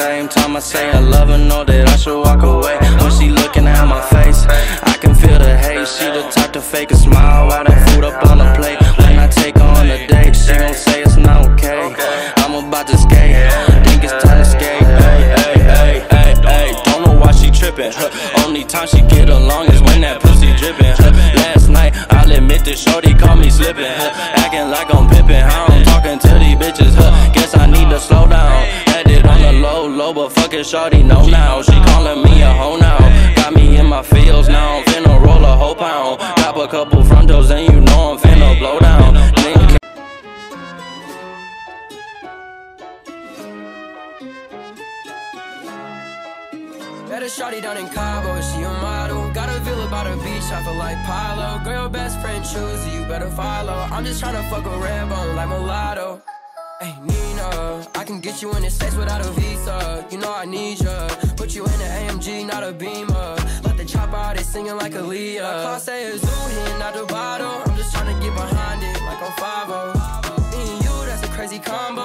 same time I say I love her, know that I should walk away When she looking at my face, I can feel the hate She the type to fake a smile while that food up on the plate When I take her on a date, she gon' say it's not okay I'm about to skate, think it's time to skate Hey, hey, hey, hey, hey, don't know why she trippin'. Only time she get along is when that pussy dripping. Last night, I'll admit that shorty caught me slippin'. Actin' like I'm pippin', I am talkin' to these bitches huh. Fucking shorty know now. She calling me a hoe now. Got me in my feels now. I'm finna roll a whole pound. Got a couple frontos and you know I'm finna blow down. Met a shawty down in Cabo, she a model. Got a villa by the beach, I feel like Pilo. Girl, best friend choose you better follow. I'm just tryna fuck a red bone like mulatto. I can get you in the States without a visa. You know I need ya. Put you in an AMG, not a Beamer. Let the chopper out, they singing like Aaliyah. My car say a zoo here, not the bottle. I'm just tryna get behind it like I'm 5 Me and you, that's a crazy combo.